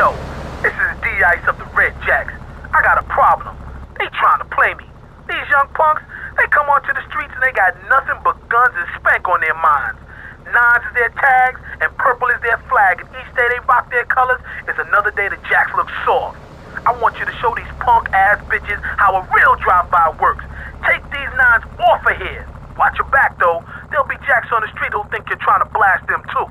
Yo, this is D-Ice of the Red Jacks. I got a problem. They trying to play me. These young punks, they come onto the streets and they got nothing but guns and spank on their minds. Nines is their tags, and purple is their flag, and each day they rock their colors is another day the Jacks look soft. I want you to show these punk-ass bitches how a real drive-by works. Take these nines off of here. Watch your back, though. There'll be Jacks on the street who think you're trying to blast them, too.